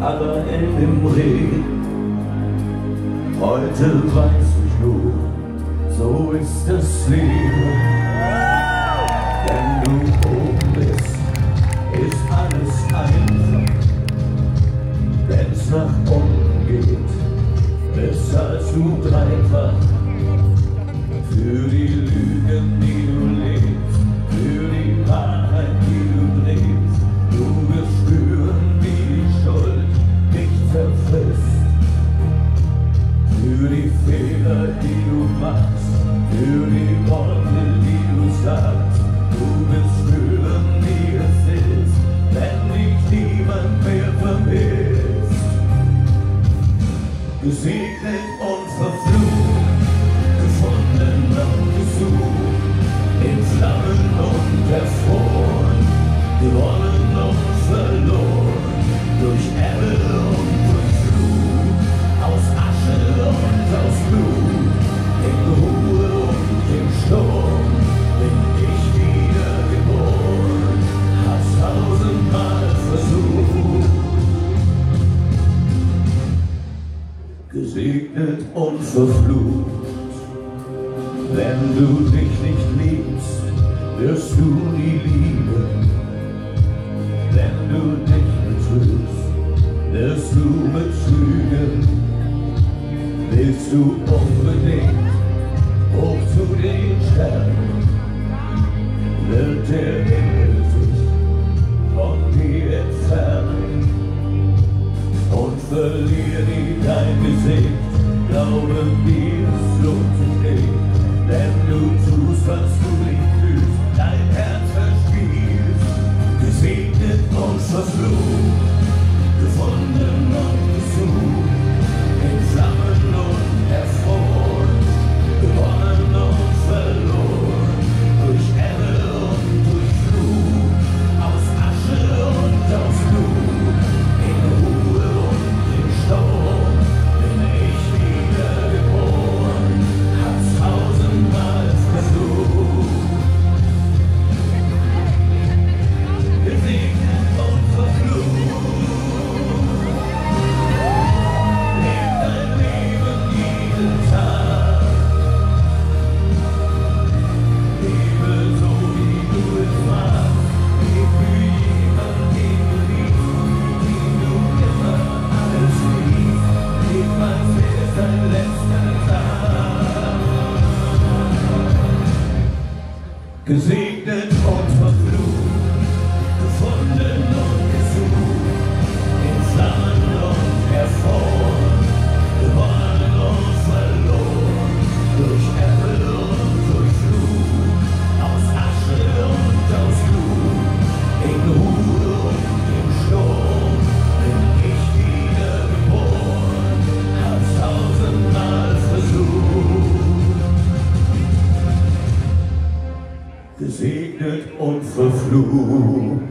aber Elb im Regen. Heute weiß ich nur, so ist das Leben. Wenn du oben bist, ist alles einfach. Wenn's nach unten geht, bezahlst du dreifach für die Für die Fehler, die du machst, für die Worte, die du sagst. Du wirst spüren, wie es ist, wenn dich niemand mehr vermisst. Gesegnet und verflucht, Gesegnet und verflucht. Wenn du dich nicht liebst, wirst du nie lieben. Wenn du dich betrügst, wirst du betrügen. Willst du unbedingt hoch zu den Sternen, wird der Glaube mir, es lohnt sich nicht, denn du tust, was du Gesegnet und Gesegnet und verflucht.